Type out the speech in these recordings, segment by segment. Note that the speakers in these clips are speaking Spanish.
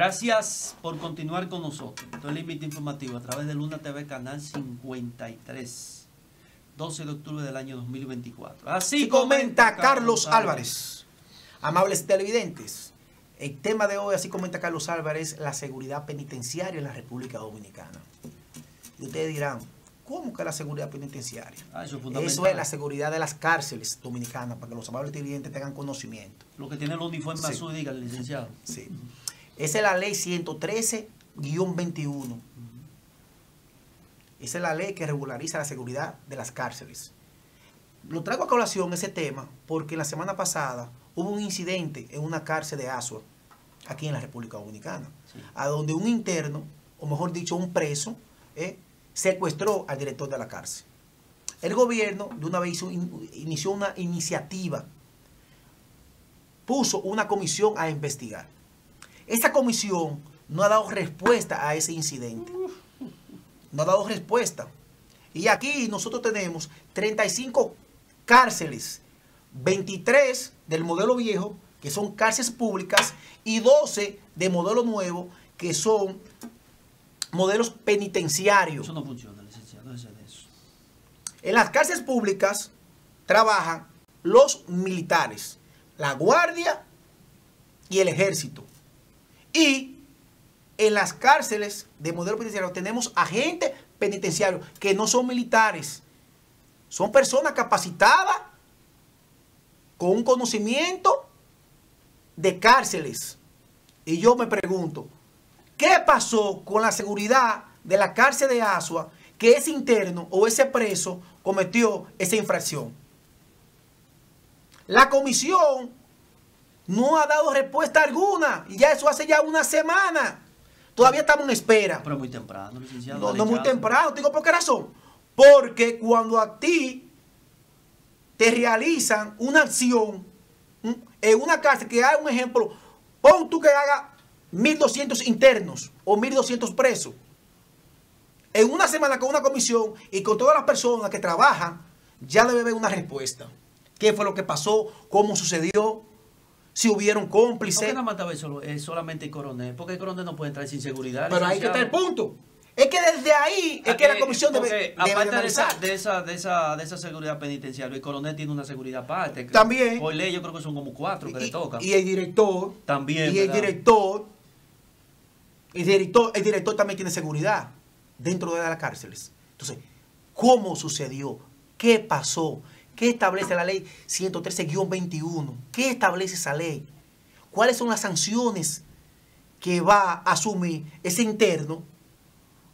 Gracias por continuar con nosotros. Esto es el límite informativo a través de Luna TV, canal 53. 12 de octubre del año 2024. Así comenta Carlos Álvarez. Amables televidentes, el tema de hoy, así comenta Carlos Álvarez, la seguridad penitenciaria en la República Dominicana. Y ustedes dirán, ¿cómo que la seguridad penitenciaria? Ah, eso es Eso es la seguridad de las cárceles dominicanas, para que los amables televidentes tengan conocimiento. Lo que tiene el uniforme Sí. azul, diga el licenciado. Sí. Esa es la ley 113-21. Esa es la ley que regulariza la seguridad de las cárceles. Lo traigo a colación ese tema porque la semana pasada hubo un incidente en una cárcel de Asua, aquí en la República Dominicana, Sí. a donde un interno, o mejor dicho, un preso, eh, secuestró al director de la cárcel. El gobierno de una vez hizo- in- inició una iniciativa, puso una comisión a investigar. Esa comisión no ha dado respuesta a ese incidente. No ha dado respuesta. Y aquí nosotros tenemos 35 cárceles, 23 del modelo viejo, que son cárceles públicas, y 12 de modelo nuevo, que son modelos penitenciarios. Eso no funciona, licenciado. No es de eso. En las cárceles públicas trabajan los militares, la guardia y el ejército. Y en las cárceles de modelo penitenciario tenemos agentes penitenciarios que no son militares. Son personas capacitadas con un conocimiento de cárceles. Y yo me pregunto, ¿qué pasó con la seguridad de la cárcel de Asua que ese interno o ese preso cometió esa infracción? La comisión no ha dado respuesta alguna. Y ya eso hace ya una semana. Todavía estamos en espera. Pero muy temprano, licenciado. No, no muy temprano. Te Digo, ¿por qué razón? Porque cuando a ti te realizan una acción en una cárcel, que hay un ejemplo, pon tú que haga 1.200 internos o 1.200 presos. En una semana con una comisión y con todas las personas que trabajan, ya debe haber una respuesta. ¿Qué fue lo que pasó? ¿Cómo sucedió? Si hubieron ¿Por qué cómplices. solo, es solamente el coronel? Porque el coronel no puede entrar sin seguridad. Pero ahí que está el punto. Es que desde ahí es que la comisión debe, debe aparte de esa, de, esa, de, esa, de esa seguridad penitenciaria, el coronel tiene una seguridad aparte. También. Por ley yo creo que son como cuatro que le tocan. y el director También, y el director el director el director también tiene seguridad dentro de las cárceles entonces cómo sucedió qué pasó qué establece la ley 113-21 qué establece esa ley cuáles son las sanciones que va a asumir ese interno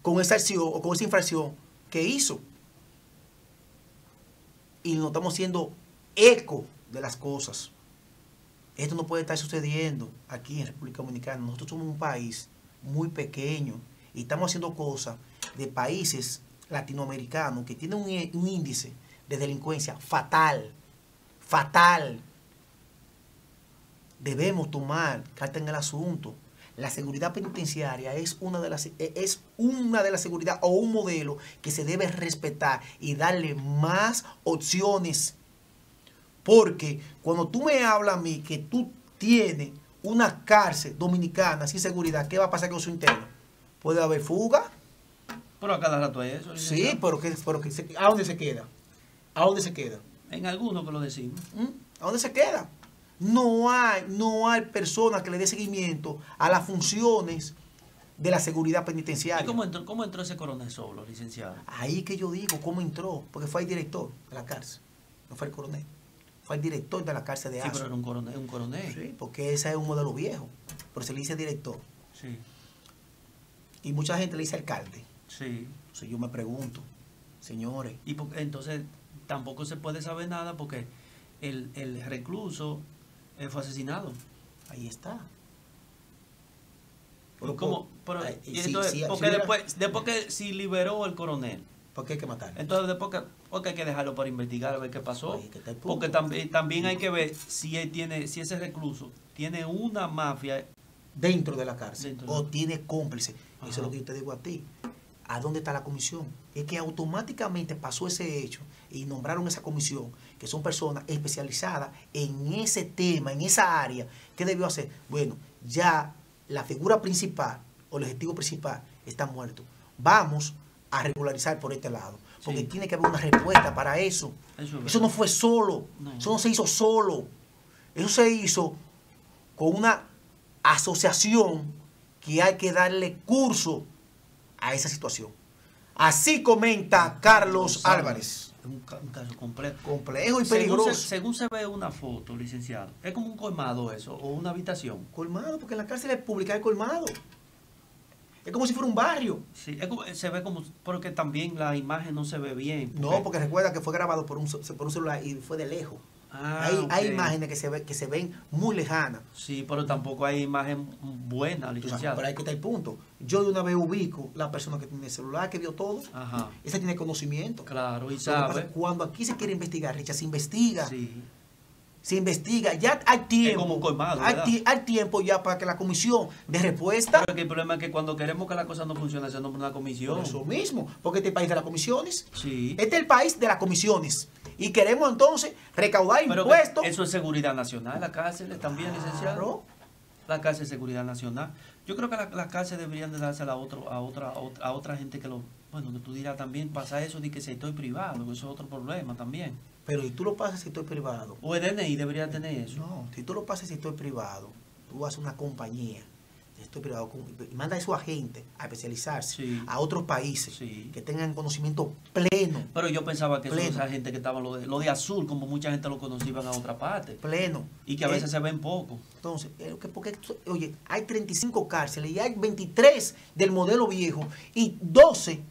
con esa acción o con esa infracción que hizo y nos estamos haciendo eco de las cosas. Esto no puede estar sucediendo aquí en República Dominicana. Nosotros somos un país muy pequeño y estamos haciendo cosas de países latinoamericanos que tienen un índice de delincuencia fatal, fatal. Debemos tomar carta en el asunto. La seguridad penitenciaria es una de las es una de las seguridad o un modelo que se debe respetar y darle más opciones porque cuando tú me hablas a mí que tú tienes una cárcel dominicana sin seguridad, ¿qué va a pasar con su interno? ¿Puede haber fuga? Pero a cada rato hay eso. Sí, pero, que, pero que se- ¿a dónde se queda? ¿A dónde se queda? En algunos que lo decimos. ¿Mm? ¿A dónde se queda? No hay, no hay personas que le dé seguimiento a las funciones de la seguridad ¿Y penitenciaria. cómo entró, cómo entró ese coronel solo, licenciado? Ahí que yo digo cómo entró, porque fue el director de la cárcel, no fue el coronel, fue el director de la cárcel de Sí, Asua. pero era un coronel. Un coronel. Sí, porque ese es un modelo viejo, pero se le dice director. Sí, Y mucha gente le dice alcalde. sí. Entonces yo me pregunto, señores, Y por- entonces tampoco se puede saber nada porque el, el recluso eh, fue asesinado. ahí está. ¿Y cómo? Pero, Ay, y si- entonces, porque después, después que si liberó el coronel, ¿Por qué hay que matar? entonces después que, porque hay que dejarlo para investigar a ver qué pasó. Que punto. Porque también, también hay que ver si él tiene, si ese recluso tiene una mafia. Dentro de la cárcel. Dentro o tiene cómplice. Eso es lo que yo te digo a ti. ¿A dónde está la comisión? Es que automáticamente pasó ese hecho y nombraron esa comisión, que son personas especializadas en ese tema, en esa área. ¿Qué debió hacer? Bueno, ya la figura principal o el objetivo principal está muerto. Vamos a regularizar por este lado. Porque Sí. tiene que haber una respuesta para eso. Eso es Eso no fue solo. No. Eso no se hizo solo. Eso se hizo con una asociación que hay que darle curso a esa situación. Así comenta Carlos Álvarez. Es un, ca- un caso complejo. Complejo y Según peligroso. se, según se ve una foto, licenciado, es como un colmado eso, o una habitación. Colmado, porque en la cárcel pública hay colmado. Es como si fuera un barrio. Sí, es como- se ve como, porque también la imagen no se ve bien. No, porque recuerda que fue grabado por un, ce- por un celular y fue de lejos. Ah, hay, hay imágenes que se, ve, que se ven muy lejanas. Sí, pero tampoco hay imagen buena, licenciado. Pero ahí que está el punto. Yo de una vez ubico la persona que tiene el celular, que vio todo. Ajá, Esa tiene conocimiento. claro, y pasa sabe. cuando aquí se quiere investigar, Richa, se investiga. Sí, Se investiga. Ya hay tiempo. como un colmado, hay, tiempo ya para que la comisión de respuesta. pero que el problema es que cuando queremos que la cosa no funcione, se nombra una comisión. Por eso mismo. Porque este es el país de las comisiones. Sí, Este es el país de las comisiones. Y queremos entonces recaudar pero impuestos. eso es seguridad nacional, la cárcel también, licenciado. Claro. La cárcel es seguridad nacional. Yo creo que la- las cárceles deberían de dársela a, otro, a, otra, a otra- a otra gente que lo... Bueno, que tú dirás también, pasa eso de que sector privado, eso es otro problema también. Pero si tú lo pasas si sector privado. O el DNI debería tener eso. No, si tú lo pasas si sector privado, tú vas a una compañía de sector privado y manda a esos agentes a especializarse Sí. a otros países Sí. que tengan conocimiento pleno, Pero yo pensaba que eso, Pleno. esa gente que estaba, lo de, lo de azul, como mucha gente lo conocía, a otra parte. pleno. Y que a Eh, veces se ven poco. Entonces, eh, que porque, oye, hay 35 cárceles y hay 23 del modelo viejo y 12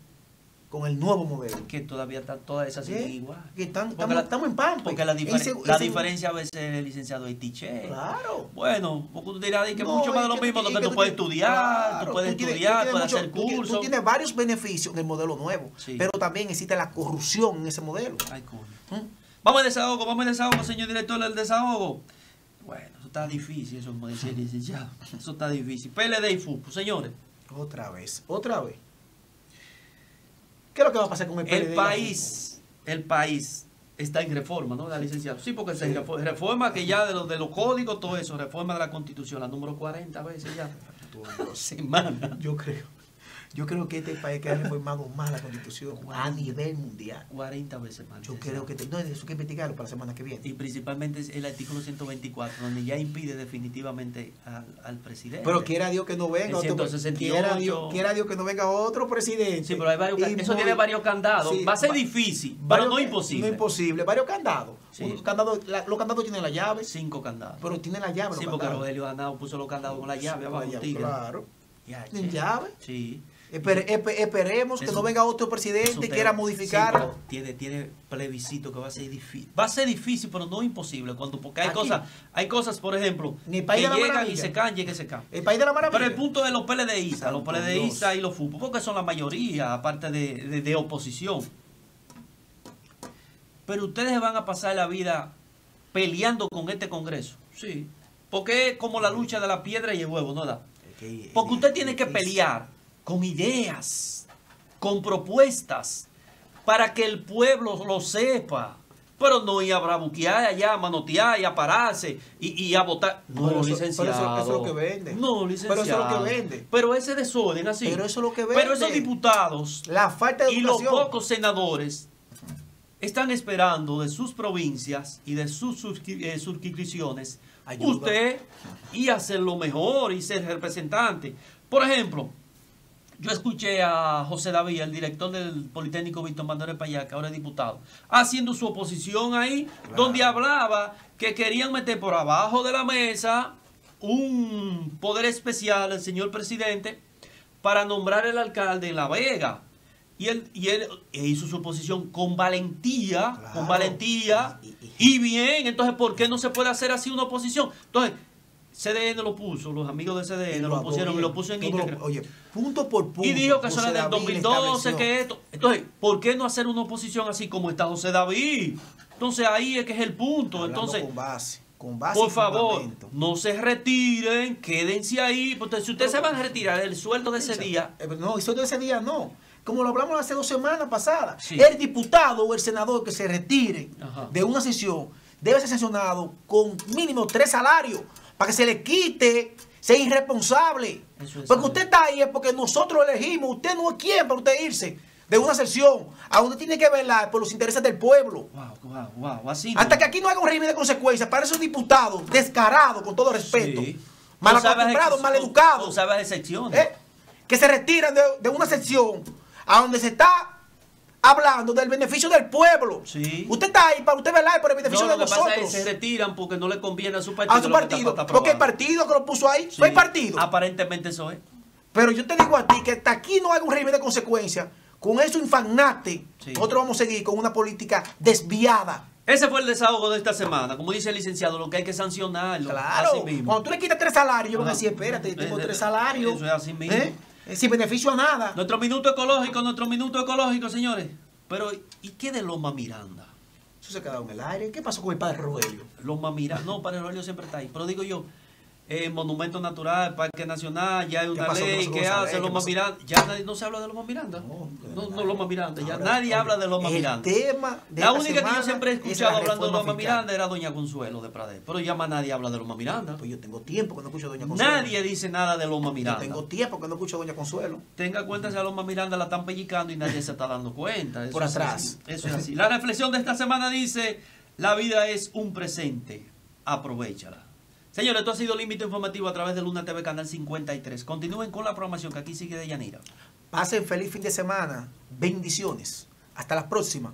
con el nuevo modelo. Que todavía están todas esas siguen ¿Eh? igual. Que están- Porque estamos, la- estamos en pampa. Porque la, En diferen- seg- la en seg- diferencia a veces, licenciado, es tiché. Claro. Bueno, porque tú dirás di que No, mucho más de lo mismo, tú- que tú puedes estudiar, claro, tú puedes tú tienes- estudiar, tú puedes hacer cursos. Tú tienes varios beneficios en el modelo nuevo, Sí. pero también existe la corrupción en ese modelo. Ay, coño. ¿Mm? Vamos al desahogo, vamos al desahogo, señor director del desahogo. Bueno, eso está difícil, eso como decía el licenciado. Eso está difícil. PLD y FUPU, señores. Otra vez, otra vez. ¿Qué es lo que va a pasar con el PLD? El país, el país está en reforma, ¿no? La licenciada. Sí, porque se reforma que ya de los de los códigos, todo eso, reforma de la constitución, la número 40 veces ya. Semana. Yo creo. Yo creo que este país que ha reformado más la constitución a nivel mundial. 40 veces más. Yo creo que te- no, eso hay que investigarlo para la semana que viene. Y principalmente es el artículo 124, donde ya impide definitivamente al, al presidente. Pero quiera Dios que no venga El otro. 168. Quiera Dios, quiera Dios que no venga otro presidente. Sí, pero hay varios, eso muy- tiene varios candados. Sí, Va a ser difícil, pero no imposible. No imposible, varios candados. Sí. Un candado- la- los candados tienen la llave, Cinco candados. pero tienen la llave. sí, los porque. Rogelio Ganado puso los candados con la llave Sí, abajo. Claro. Ya, Tienen che. llave. Sí. Espere- espe- esperemos que no venga otro Es presidente y quiera sí, pero tiene, tiene plebiscito que va a ser difícil. Va a ser difícil, pero no imposible. Cuando, porque hay Aquí. cosas, hay cosas, por ejemplo, Ni que país de la llegan y se caen, llegan y se caen. el país de la maravilla. Pero el punto de los PLDistas, los PLDistas y los FUPO, porque son la mayoría, aparte de, de- de oposición. Pero ustedes van a pasar la vida peleando con este Congreso. Sí. Porque es como la lucha de la piedra y el huevo, ¿no da? Porque usted tiene que pelear con ideas, con propuestas, para que el pueblo lo sepa. Pero no ir a bravuquear allá, a manotear y a pararse y, y a votar. No, Pero eso- licenciado. pero eso- eso es lo que vende. No, licenciado. Pero eso es lo que vende. Pero ese desorden así. Pero eso es lo que Pero esos vende. diputados La falta de y los pocos senadores están esperando de sus provincias y de sus suscri- eh, usted y hacerlo mejor y ser representante. Por ejemplo, yo escuché a José David, el director del Politécnico Víctor Manuel Payá, que ahora es diputado, haciendo su oposición ahí, Claro. donde hablaba que querían meter por abajo de la mesa un poder especial al señor presidente para nombrar el alcalde en La Vega. Y él, y él hizo su oposición con valentía, con valentía y bien. Entonces, ¿por qué no se puede hacer así una oposición? Entonces, CDN lo puso, los amigos de CDN lo, pusieron y lo puso en lo- íntegra. Oye, punto por punto. Y dijo que eso era del David 2012, estableció. que esto. Entonces, ¿por qué no hacer una oposición así como está José David? Entonces, ahí es que es el punto. Hablando Entonces, con base, con base por favor, no se retiren, quédense ahí. Porque si ustedes se van a retirar el sueldo de ese día, Eh, No, eso de ese día no. Como lo hablamos hace dos semanas pasadas. Sí. El diputado o el senador que se retire Ajá. de una sesión debe ser sancionado con mínimo tres salarios para que se le quite, Sea irresponsable. Es porque usted está ahí es porque nosotros elegimos. Usted no es quien para usted irse de una sección a donde tiene que velar por los intereses del pueblo. Wow, wow, wow, así. Hasta no. que aquí no haga un régimen de consecuencias para esos diputados descarados, con todo respeto, Sí. mal acostumbrados, mal educados. ¿eh? que se retiran de, de una sección a donde se está hablando del beneficio del pueblo. Sí. Usted está ahí para usted velar por el beneficio No, de lo que pasa es nosotros. que se retiran porque no le conviene a su partido. a su está- partido. está porque el partido que lo puso ahí Sí. fue el partido. Aparentemente eso es. Pero yo te digo a ti que hasta aquí no hay un régimen de consecuencias. Con eso infagnate, Sí. nosotros vamos a seguir con una política desviada. Ese fue el desahogo de esta semana. Como dice el licenciado, lo que hay que sancionarlo. Claro, Así mismo. cuando tú le quitas tres salarios, yo voy a decir, espérate, tengo Eh, tres eh, salarios. eso es así mismo. ¿eh? Sin beneficio a nada. Nuestro minuto ecológico, nuestro minuto ecológico, señores. Pero, ¿y qué de Loma Miranda? Eso se ha quedado en el aire. ¿Qué pasó con el padre Rogelio? Loma Miranda. No, Padre Aurelio siempre está ahí. Pero digo yo, eh, Monumento Natural, Parque Nacional, ya hay una ley que hace ¿Qué Loma? Miranda. Ya nadie, no se habla de Loma Miranda. No, No, no, Loma Miranda. Ya Ahora, nadie habla de Loma el Miranda. tema de La única que yo siempre he escuchado hablando de Loma fiscal. Miranda era Doña Consuelo de Pradel. Pero ya más nadie habla de Loma Miranda. Pues yo tengo tiempo que no escucho a Doña Consuelo. Nadie dice nada de Loma Yo Miranda. tengo tiempo que no escucho a Doña Consuelo. Tenga cuenta si a Loma Miranda la están pellizcando y nadie se está dando cuenta. Eso Por atrás. Eso es así. La reflexión de esta semana dice, la vida es un presente, aprovechala. Señores, esto ha sido Límite Informativo a través de Luna TV Canal 53. Continúen con la programación que aquí sigue de Yanira. Pasen feliz fin de semana. Bendiciones. Hasta la próxima.